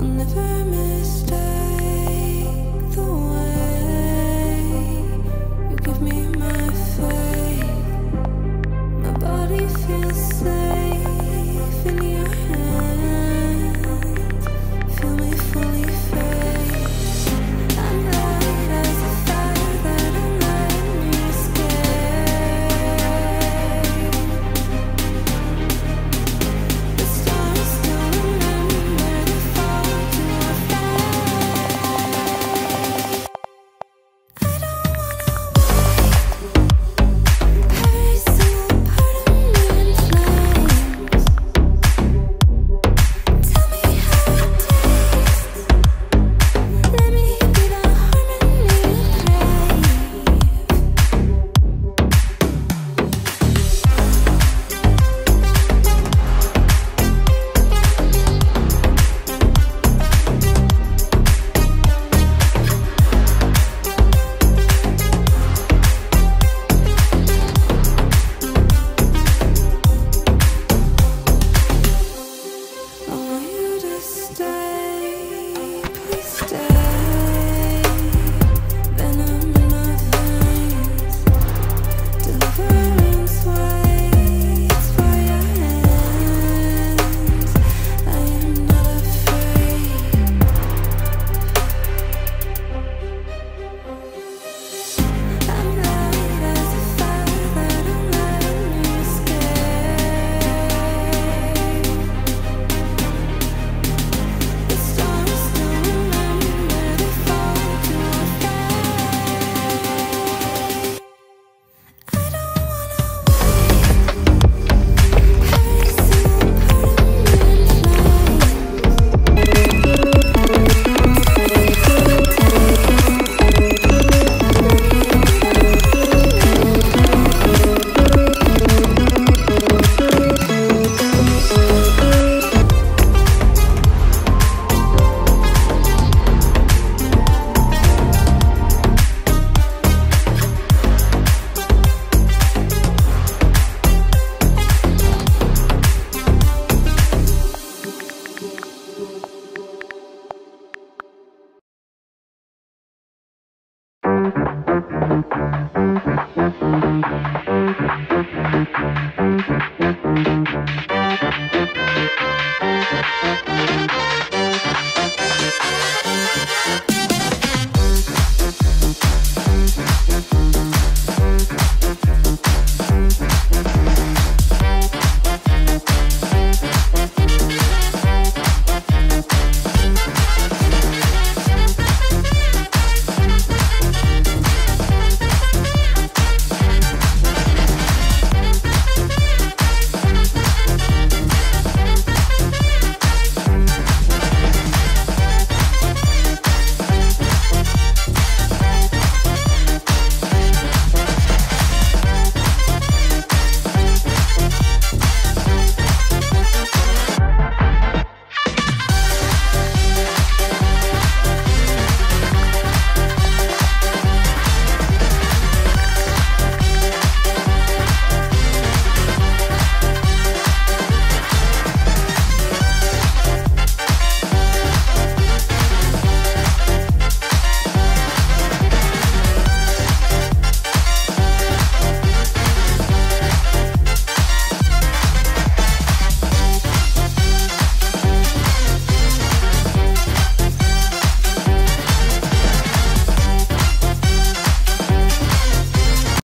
I'll never